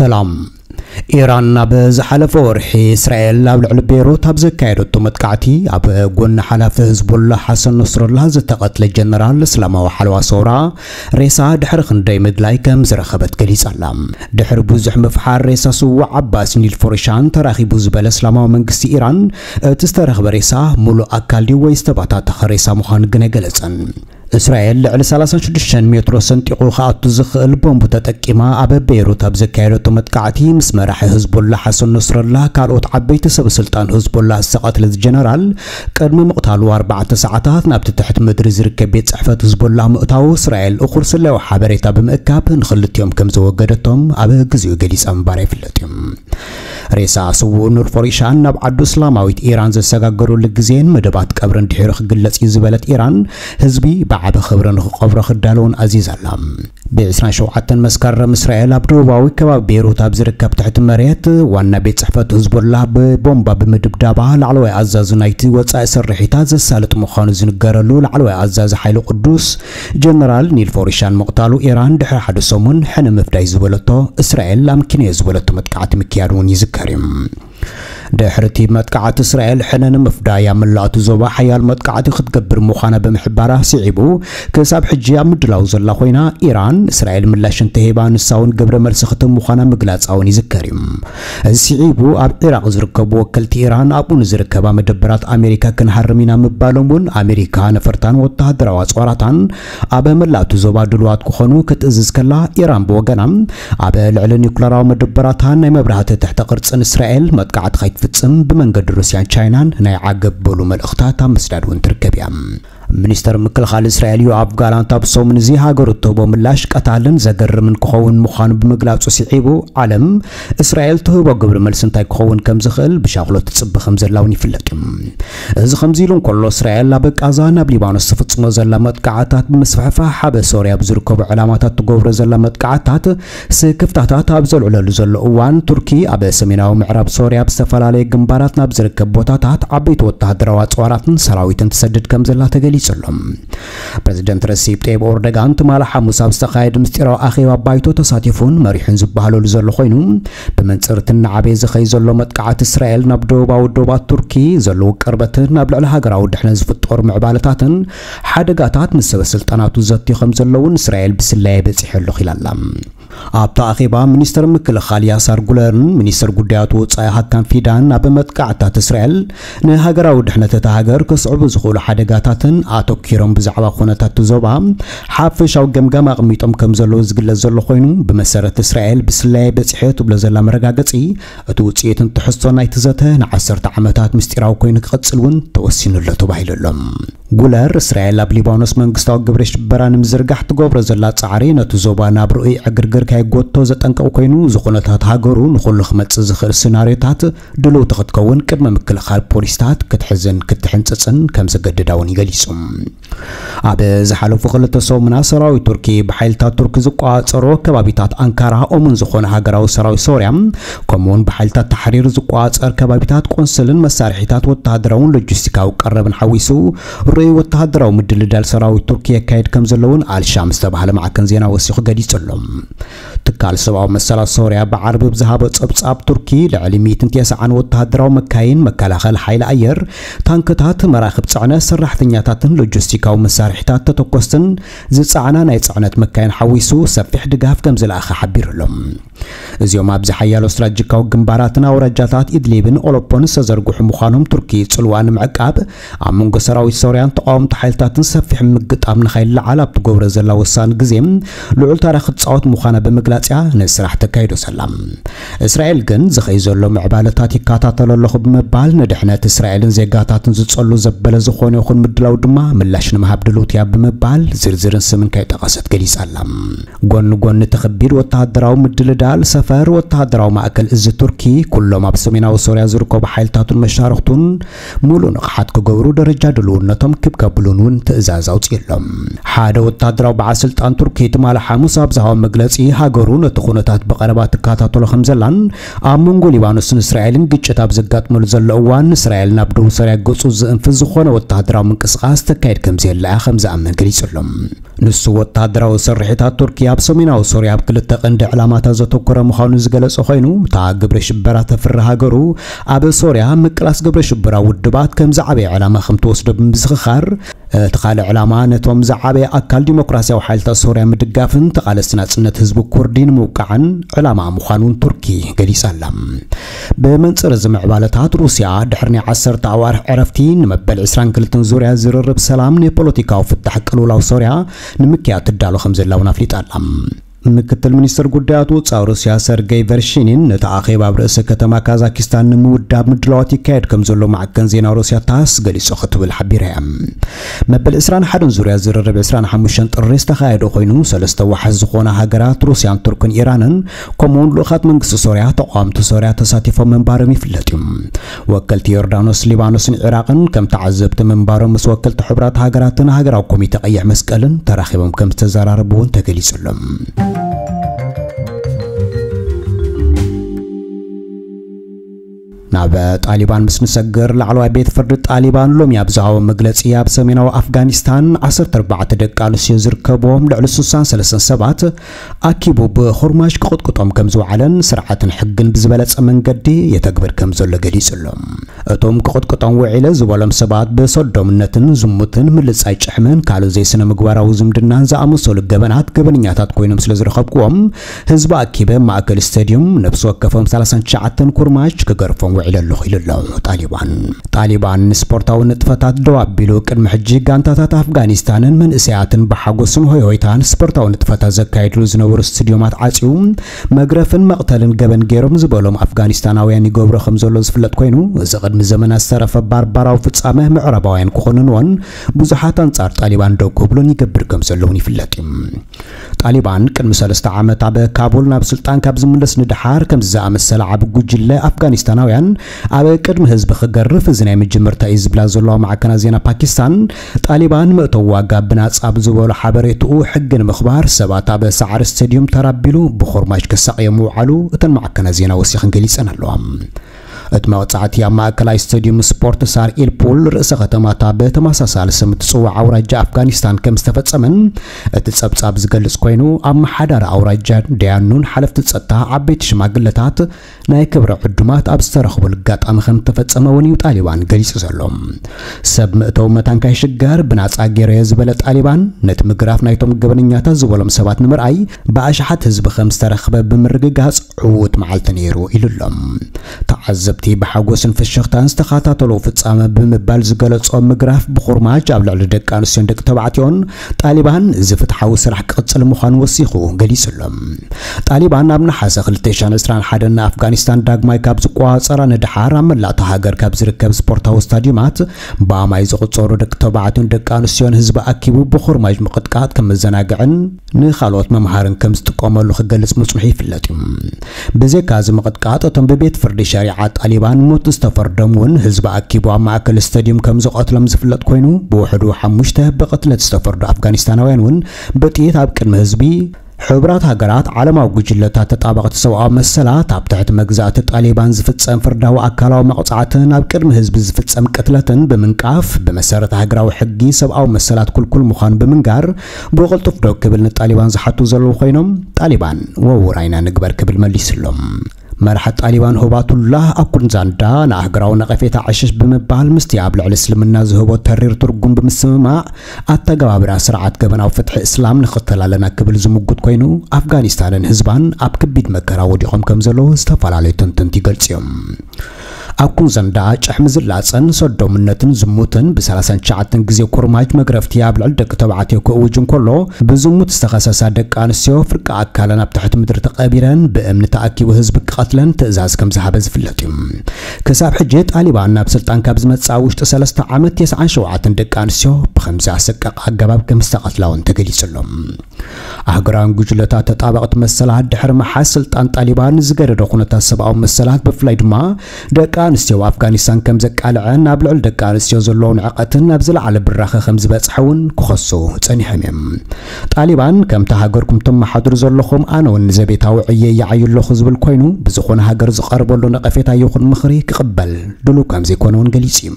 ሰላም። ኢራን ናብ ዝሓለፈ ወርሒ እስራኤል ኣብ ልዕሊ ቤይሩት ኣብ ዘካየደቶ መጥቃዕቲ ኣብ ጎኒ ሓላፊ ህዝቡላ ሓሰን ነስረላ ዝተቐትለ ጀነራል እስላማዊ ሓለዋ ሰውራ ሬሳ ድሕሪ ክንደይ ምድላይ ከም ዝረኸበት ገሊጻላ ድሕሪ ብዙሕ ምፍሓር ሬሳ ስዋዕ ዓባስ ኒል ፎርሻን ተራኺቡ ዝበለ እስላማዊ መንግስቲ ኢራን እቲ ዝተረኽበ ሬሳ ሙሉእ ኣካል ድዩ ወይ ዝተባታተኸ ሬሳ ምዃኑ ግን ኣይገለጸን እስራኤል ልዕሊ 36 ሜትሮ ሰንጢቑ ከኣቱ ዝኽእል ቦምቡ ተጠቂማ ኣብ ቤይሩት ኣብ ዘካየደቶ መጥቃዕቲ ምስ መራሒ ህዝቦላ ሓሰን ነስረላ ካልኦት ዓበይቲ ሰብ ስልጣን ህዝቦላ ዝተቐትለ ጀነራል ቅድሚ ምቕታሉ 4 ሰዓታት ናብቲ ትሕቲ ምድሪ ዝርከብ ቤት ጽሕፈት ህዝቦላ ምእታው እስራኤል እኹር ስላዊ ሓበሬታ ብምእካብ ንኽልቲኦም ከም ዘወገደቶም ኣብ ግዜኡ ገሊጻ ምንባር ኣይፍለጥ እዩ ሬሳ ስውእ ኑር ፎሪሻን ናብ ዓዱ እስላማዊት ኢራን ዘሰጋገሩሉ ግዜን መደባት ቀብርን ድሒሩ ክግለጽ እዩ ዝበለት ኢራን ህዝቢ ብዓበ ክብሪ ንክቐብሮ ክዳለውን ኣዚዝ ኣላ ብ27 መስከረም እስራኤል ኣብ ደቡባዊ ከባቢ ቤይሩት ኣብ ዝርከብ ትሕቲ መሬት ዋና ቤት ጽሕፈት ህዝቦላ ብቦምባ ብምድብዳባ ላዕለዋይ ኣዛዚ ናይቲ ወጻኢ ስርሒታት ዘሳልጥ ምዃኑ ዝንገረሉ ላዕለዋይ ኣዛዚ ሓይሊ ቅዱስ ጀነራል ኒል ፎሪሻን ምቕታሉ ኢራን ድሕሪ ሓደ ሰሙን ሕነ ምፍዳይ ዝበለቶ እስራኤል ኣምኪነ ዝበለቶ መጥቃዕቲ ምክያድ እውን ይዝከር እዩ ድሕርቲ መጥቃዕቲ እስራኤል ሕነ ንምፍዳይ ኣብ መላእቲ ዞባ ሓያል መጥቃዕቲ ክትገብር ምዃና ብምሕባራ ስዒቡ ክሳብ ሕጂ ኣብ ምድላው ዘላ ኮይና ኢራን እስራኤል ምላሽ እንተሂባ ንሳውን ግብረ መልሲ ክትህብ ምዃና ምግላፃውን ይዝከር እዩ። ስዒቡ ኣብ ኢራቅ ዝርከቡ ወከልቲ ኢራን ኣብኡ ንዝርከባ መደበራት ኣሜሪካ ክንሃርም ኢና ምባሎም እውን ኣሜሪካ ነፈርታን ወተሃደራዊ ኣፅዋራታን ኣብ መላእቲ ዞባ ድልዋት ክኾኑ ክትእዝዝ ከላ ኢራን ብወገና ኣብ ልዕሊ ኒኩለራዊ መደበራታን ናይ መብራህቲ ትሕተ ቅርፅን እስራኤል መጥቃዕቲ ከይትፍፅም ብመንገዲ ሩስያን ቻይናን ናይ ዓገበሉ መልእኽታት ኣብ ምስዳድ እውን ትርከብ እያ ሚኒስተር ምክልኻል እስራኤል ዮአብ ጋላንት ኣብ ሰሙን እዚ እትህቦ ምላሽ ቀታልን ዘገርምን ክኸውን ምዃኑ ብምግላጹ ስዒቡ ዓለም እስራኤል ትህቦ ግብሪ መልሲ እንታይ ክኸውን ከም ዝኽእል ብሻኽሎ ትጽቢ ከም ዘላ እውን ይፍለጥ እዩ እዚ ከምዚ ኢሉ እንከሎ እስራኤል ኣብ ጋዛ ናብ ሊባኖስ ትፍጽሞ ዘላ መጥቃዕታት ብምስፋሕፋሕ ሓበ ሶርያ ብዝርከቡ ዕላማታት ትገብሮ ዘላ መጥቃዕታት ስክፍታታት ኣብ ዘልዕለሉ ዘሎ እዋን ቱርኪ ኣብ ሰሜናዊ ምዕራብ ሶርያ ብዝተፈላለየ ግንባራት ናብ ዝርከብ ቦታታት ዓበይቲ ወተሃደራዊ ኣፅዋራትን ሰራዊትን ትሰድድ ከም ዘላ ተገሊ ገሊጹሎም ፕሬዚደንት ረሲፕ ጤብ ኦርዶጋን ትማል ሓሙስ ኣብ ዝተኻየደ ምስጢራዊ ኣኼባ ባይቶ ተሳቲፉን መሪሑን ዝበሃለሉ ዘሎ ኮይኑ ብመንፅርቲ እናዓበየ ዝኸይ ዘሎ መጥቃዕቲ እስራኤል ናብ ደቡባዊ ዶባት ቱርኪ ዘለዎ ቅርበትን ናብ ልዕሊ ሃገራዊ ድሕነት ዝፍጠሩ ምዕባለታትን ሓደጋታት ምስ ሰበ ስልጣናቱ ዘትዩ ከም ዘለውን እስራኤል ብስላይ በፂሐሉ ኺላላ ኣብታ ኣኼባ ሚኒስተር ምክልኻል ያሳር ጉለርን ሚኒስተር ጉዳያት ወፃኢ ሃካም ፊዳን ኣብ መጥቃዕታት እስራኤል ንሃገራዊ ድሕነት እታ ሃገር ከስዕቡ ዝኽእሉ ሓደጋታትን ኣተኪሮም ብዛዕባ ኩነታት ዞባ ሓፈሻዊ ገምጋም ኣቕሚጦም ከም ዘለዉ ዝግለጽ ዘሎ ኮይኑ ብመሰረት እስራኤል ብስላይ በፂሐ ትብሎ ዘላ መረጋገፂ እቲ ውፅኢትን ትሕዝቶ ናይቲ ዘተ ንዓሰርተ ዓመታት ምስጢራዊ ኮይኑ ክቕጽል እውን ተወሲኑሎ ተባሂሉሎም ጉለር እስራኤል ኣብ ሊባኖስ መንግስታዊ ግብሪ ሽበራ ንምዝርጋሕ ትገብሮ ዘላ ጻዕሪ ነቲ ዞባ ናብ ርኡይ ዕግርግር ካይጎቶ ዘጠንቀቕ ኮይኑ ዝኹነታት ሃገሩ ንኹሉ ክመጽእ ዝኽእል ሲናርዮታት ድልውቲ ክትከውን ቅድመ ምክልኻል ፖሊስታት ክትሕዝን ክትሕንፅፅን ከም ዘገድዳ እውን ይገሊጹ ኣብ ዝሓለፉ ክልተ ሰሙና ሰራዊት ቱርኪ ብሓይልታት ቱርኪ ዝቋፀሮ ከባቢታት አንካራ ኦሙን ዝኾነ ሃገራዊ ሰራዊት ሶርያ ከምኡውን ብሓይልታት ተሓሪር ዝቋፀር ከባቢታት ቆንስልን መሳርሒታት ወተሃደራውን ሎጂስቲካዊ ቀረብን ሓዊሱ ርኡይ ወተሃደራዊ ምድልዳል ሰራዊት ቱርኪ የካየድ ከም ዘለውን አልሻም ዝተባሃለ ማዕከን ዜና ወሲኹ ገሊጹሎም ትካል ሰብኣዊ መሰላት ሶርያ ብዓርቢ ብዝሃበ ጸብጻብ ቱርኪ ልዕሊ 190 ወተሃደራዊ መካይን መከላኸሊ ሓይሊ ኣየር ታንክታት መራኽብ ጽዕነት ሰራሕተኛታትን ሎጂስቲካዊ መሳርሒታት ተተኮስትን ዝጻዕና ናይ ጽዕነት መካይን ሓዊሱ ሰፊሕ ድጋፍ ከም ዝለኣኸ ሓቢሩሎም። እዚኦም ኣብዚ ሓያሎ ስትራቴጂካዊ ግንባራትን ኣውረጃታት ኢድሊብን ኦሎፖን ዝተዘርግሑ ምዃኖም ቱርኪ ጽልዋ ንምዕቃብ ኣብ መንጎ ሰራዊት ሶርያን ተቃወምቲ ሓይልታትን ሰፊሕ ምግጣም ንኸይለዓል ኣብ ትገብሮ ዘላ ወሳኒ ግዜ ልዑል ታሪክ ክትፃወት ምዃና ብምግላጽያ ንስራሕ ተካይዶ ዘላ እስራኤል ግን ዝኸይ ዘሎ ምዕባለታት ይከታተሎ ኣለኹ ብምባል ንድሕነት እስራኤልን ዜጋታትን ዝጸሉ ዘበለ ዝኾነ ይኹን ምድላው ድማ ምላሽ ንምሃብ ድልውት እያ ብምባል ዝርዝርን ስምን ከይጠቐሰት ገሊጻ ኣላ ጎኒ ተኸቢድ ወተሃደራዊ ምድልዳል ሰፈር ወተሃደራዊ ማእከል እዚ ቱርኪ ኩሎም ኣብ ሰሜናዊ ሶርያ ዝርከቡ ሓይልታቱን መሻርክቱን ሙሉእ ንቕሓት ክገብሩ ደረጃ ድልውነቶም ክብከብሉን እውን ትእዛዝ ኣውፅየሎም ሓደ ወተሃደራዊ በዓል ስልጣን ቱርኪ ትማል ሓሙስ ኣብ ዝሃቦ መግለፂ ሃገሩ ነቲ ኩነታት ብቐረባ ትከታተሎ ከም ዘላን ኣብ መንጎ ሊባኖስን እስራኤልን ግጭት ኣብ ዘጋጥመሉ ዘሎ እዋን እስራኤል ናብ ደቡብ ሶርያ ገጹ ዝእንፍዝ ዝኾነ ወተሃደራዊ ምንቅስቓስ ተካይድ ከም ዘየላ ከም ዝኣመን ገሊጹሎም ንሱ ወታደራዊ ስርሒታት ቱርኪ ኣብ ሰሜናዊ ሶርያ ኣብ ክልተ ቀንዲ ዕላማታት ዘተኮረ ምዃኑ ዝገለጸ ኮይኑ እታ ግብረ ሽበራ ተፍሪ ሃገሩ ኣብ ሶርያ ምቅላስ ግብረ ሽበራ ውድባት ከም ዝዓበየ ዕላማ ከም ትወስዶ ብምዝኽኻር እቲ ካልእ ዕላማ ነቶም ዝዓበየ ኣካል ዲሞክራስያዊ ሓይልታት ሶርያ ምድጋፍን ተቓለስቲ ናጽነት ህዝቢ ኩርዲ ንምውቃዕን ዕላማ ምዃኑን ቱርኪ ገሊጻ ኣላ። ብመንጽር እዚ ምዕባለታት ሩስያ ድሕሪ ናይ 10 ኣዋርሕ ዕረፍቲ ንመበል 22 ዙርያ ዝርርብ ሰላም ንፖለቲካዊ ፍታሕ ቅልውላው ሶርያ ንምክያድ ትዳሎ ከም ዘላ ኣፍሊጣ ኣላ ምክትል ሚኒስትር ጉዳያት ወፃኢ ሩስያ ሰርጌይ ቨርሺኒን ነቲ ኣኼባ ኣብ ከተማ ካዛኪስታን ንምውዳብ ምድላዋት ይካየድ ከም ዘሎ ማዕከን ዜና ሩስያ ታስ ገሊጹ ክትብል ሓቢራ እያ። መበል 21 ዙርያ ዝርርብ 25 ጥሪ ዝተኻየደ ኮይኑ ሰለስተ ዋሓስ ዝኾና ሃገራት ሩስያን ቱርክን ኢራንን ከምኡውን ልኡኻት መንግስቲ ሶርያ ተቃዋምቲ ሶርያ ተሳቲፎም ምንባሮም ይፍለጥ እዩ ወከልቲ ዮርዳኖስ ሊባኖስን ኢራቅን ከም ተዓዘብቲ ምንባሮም ምስ ወከልቲ ሕቡራት ሃገራትን ሃገራዊ ኮሚቴ ቀይሕ መስቀልን ተራኺቦም ከም ዝተዘራረቡ እውን ተገሊጹሎም Música ናብ ጣሊባን ምስ ንሰግር ላዕለዋይ ቤት ፍርዲ ጣሊባን ሎሚ ኣብ ዝሃቦ መግለፂ ኣብ ሰሜናዊ ኣፍጋኒስታን 14 ደቂ ኣንስትዮ ዝርከቦም ልዕሊ 63 ሰባት ኣኪቡ ብኹርማሽ ክቕጥቅጦም ከም ዝወዓለን ስርዓትን ሕግን ብዝበለፀ መንገዲ የተግብር ከም ዘሎ ገሊጹሎም። እቶም ክቕጥቅጦም ውዒለ ዝበሎም ሰባት ብሰዶምነትን ዝሙትን ምልፃይ ጭሕምን ካልእ ዘይስነ ምግባራዊ ዝምድናን ዝኣመሰሉ ገበናት ገበነኛታት ኮይኖም ስለ ዝረኸብክዎም ህዝቢ ኣኪበ ማእከል ስታድዮም ነብሲ ወከፎም 39 ኩርማሽ ክገርፎም ውዒለ ኣለኹ ኢሉ ኣሎ ጣሊባን ጣሊባን ንስፖርታዊ ንጥፈታት ደው ኣቢሉ ቅድሚ ሕጂ ጋንታታት ኣፍጋኒስታንን መንእሰያትን ብሓጎስን ሆይሆይታን ስፖርታዊ ንጥፈታት ዘካይድሉ ዝነበሩ ስቱድዮማት ዓፅዩ መግረፍን መቕተልን ገበን ገይሮም ዝበሎም ኣፍጋኒስታናውያን ይገብሮ ከም ዘሎ ዝፍለጥ ኮይኑ እዚ ቅድሚ ዘመናት ዝተረፈ ባርባራዊ ፍጻመ ምዕራባውያን ክኾንንዎን ብዙሓት ኣንጻር ጣሊባን ደው ክብሉን ይገብር ከም ዘለውን ይፍለጥ እዩ። ጣሊባን ቅድሚ ሰለስተ ዓመት ኣብ ካቡል ናብ ስልጣን ካብ ዝምለስ ንድሓር ከምዚ ዓብዪ ጉጅለ ኣፍጋኒስታናውያን ኣብ ቅድሚ ህዝቢ ክገርፍ እዚ ናይ መጀመርታ እዩ ዝብላ ዘለዋ ማዕከናት ዜና ፓኪስታን ጣሊባን ምእተው ዋጋ ብናጻ ብዝበሉ ሓበሬትኡ ሕጊ ንምኽባር ሰባት ኣብ ሳዕሪ ስታድዮም ተራቢሉ ብኹርማሽ ከሳቅዮም ምውዓሉ እተን ማዕከናት ዜና ወሲኽን ገሊፀን ኣለዋ እቲ መቕጻዕቲ ኣብ ማእከላይ ስታድዮም ስፖርት ሳር ኢልፑል ርእሰ ከተማታ ብተመሳሳሊ ስም እትፅዋዕ ኣውራጃ ኣፍጋኒስታን ከም ዝተፈጸመን እቲ ጸብጻብ ዝገልጽ ኮይኑ ኣብ መሓዳሪ ኣውራጃ ድያኑን ሓለፍቲ ጸጥታ ዓበይቲ ሽማግለታት ናይ ክብረ ዕዱማት ኣብ ዝተረኽቡሉ ኣጋጣሚ ከም ዝተፈጸመ እውን እዩ ጣሊባን ገሊጹ ዘሎ። ሰብ ምእተው መታንካ ይሽጋር ብናጻ ገይረዮ ዝበለ ጣሊባን ነቲ ምግራፍ ናይቶም ገበነኛታት ዝበሎም ሰባት ንምርኣይ ብኣሽሓት ህዝቢ ከም ዝተረኽበ ብምርግጋጽ ዕዉት መዓልቲ ነይሩ ኢሉሎም ተዓዘብቲ ብሓጎስን ፍሽኽታን ዝተኸታተሎ ፍጻመ ብምባል ዝገለጾ ምግራፍ ብኹርማጅ ኣብ ልዕሊ ደቂ ኣንስትዮን ደቂ ተባዕትዮን ጣሊባን እዚ ስራሕ ክቕጽል ምዃኑ ወሲኹ ገሊጹሎም። ጣሊባን ኣብ ናሓሰ 2021 ንኣፍጋኒስታን ዳግማይ ካብ ዝቆፃፀራ ንድሓር ኣብ መላእቲ ሃገር ካብ ዝርከብ ስፖርታዊ ስታድዩማት ብኣማይ ዝቕፀሩ ደቂ ተባዕትዮን ደቂ ኣንስትዮን ህዝቢ ኣኪቡ ብኹርማጅ ምቕጥቃጥ ከም መዘናግዕን ንኻልኦት መምሃርን ከም ዝጥቀመሉ ክገልጽ ምጽኑሑ ይፍለጥ እዩ። ብዘካ እዚ ምቕጥቃጥ እቶም ብቤት ፍርዲ ሸሪዓ ጣሊባን ሞት ዝተፈርዶም እውን ህዝቢ ኣኪቡ ኣብ ማእከል ስታድዮም ከም ዝቐትሎም ዝፍለጥ ኮይኑ ብውሕዱ ሓሙሽተ ብቕትለት ዝተፈርዱ ኣፍጋኒስታናውያን እውን በጥይት ኣብ ቅድሚ ህዝቢ ሕቡራት ሃገራት ዓለማዊ ጉጅለታት ተጣበቕቲ ሰብኣዊ መሰላት ኣብ ትሕቲ መግዛእቲ ጣሊባን ዝፍጸም ፍርዳዊ ኣካላዊ መቕጻዕትን ኣብ ቅድሚ ህዝቢ ዝፍጸም ቅትለትን ብምንቃፍ ብመሰረተ ሃገራዊ ሕጊ ሰብኣዊ መሰላት ኩልኩል ምዃኑ ብምንጋር ብቕልጡፍ ደው ክብል ንጣሊባን ዝሓቱ ዘለዉ ኮይኖም ጣሊባን ወውራይና ንግበር ክብል መራሒ ጣሊባን ሁባቱላህ አኩንዛንዳ ንኣህግራዊ ነቐፌታ ዕሽሽ ብምባል ምስቲ ኣብ ልዕሊ እስልምና ዝህቦ ተሪር ትርጉም ብምስምማዕ ኣተገባብራ ስርዓት ገበናዊ ፍትሒ እስላም ንኽተል ኣለና ክብል ዝምጉት ኮይኑ ኣፍጋኒስታንን ህዝባን ኣብ ከቢድ መከራ ወዲቖም ከም ዘለዉ ዝተፈላለዩ ትንትንቲ ይገልጽ እዮም ኣኩንዘንዳ ጭሕሚ ዝላፀን ሰዶምነትን ዝሙትን ብ39 ግዜ ኩርማጅ መግረፍቲ ኣብ ልዕሊ ደቂ ተባዕትዮ ክእውጅ እንከሎ ብዝሙት ዝተኸሰሳ ደቂ ኣንስትዮ ፍርቂ ኣካለን ኣብ ትሕቲ ምድሪ ተቐቢረን ብእምኒ ተኣኪቡ ህዝቢ ክቐትለን ትእዛዝ ከም ዝሃበ ዝፍለጥ እዩ። ክሳብ ሕጂ ጣሊባን ናብ ስልጣን ካብ ዝመፅኣ ውሽጢ 3 ዓመት 97 ደቂ ኣንስትዮ ብከምዚ ኣሰቃቂ ኣገባብ ከም ዝተቐትላ እውን ተገሊጹሎም ኣህጉራውያን ጉጅለታት ተጣበቕቲ መሰላት ድሕሪ መሓዝ ስልጣን ጣሊባን ዝገደደ ኩነታት ሰብኣዊ መሰላት ብፍላይ ድማ ደቂ ኣንስትዮ ኣፍጋኒስታን ከም ዘቃልዐን ኣብ ልዕሊ ደቂ ኣንስትዮ ዘለዎን ዕቐትን ናብ ዝለዓለ ብራኸ ከም ዝበፅሐ እውን ክኸሱ ጸኒሖም እዮም። ጣሊባን ከምቲ ሃገርኩም ትመሓድሩ ዘለኹም ኣነ እውን ንዘቤታዊ ዕየ ይዓዩ ኣለኹ ዝብል ኮይኑ ብዝኾነ ሃገር ዝቐርበሉ ነቐፌታ ይኹን ምኽሪ ክቕበል ድሉው ከም ዘይኮነ እውን ገሊጹ። እዩ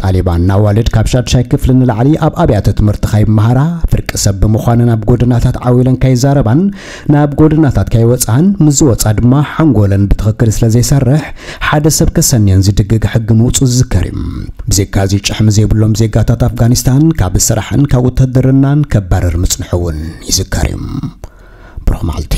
ጣሊባን ናዋልድ ካብ ሻድሻይ ክፍሊ ንላዕሊ ኣብ ኣብያተ ትምህርቲ ካይመሃራ ፍርቂ ሰብ ብምዃኑ ናብ ጎደናታት ዓዊለን ካይዛረባን ናብ ጎደናታት ካይወፃን ምዝወፃ ድማ ሓንጎለን ብትኽክል ስለ ዘይሰርሕ ሓደ ሰብ ከሰንየን ዝድግግ ሕጊ ምውፁእ ዝዝከር እዩ። እዚ ጭሕሚ ዘይብሎም ዜጋታት ኣፍጋኒስታን ካብ ስራሕን ካብ ውትድርናን ከባረር ምፅንሑ እውን ይዝከር እዩ። ብሩኽ መዓልቲ